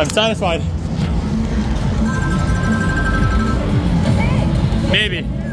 I'm satisfied. Maybe.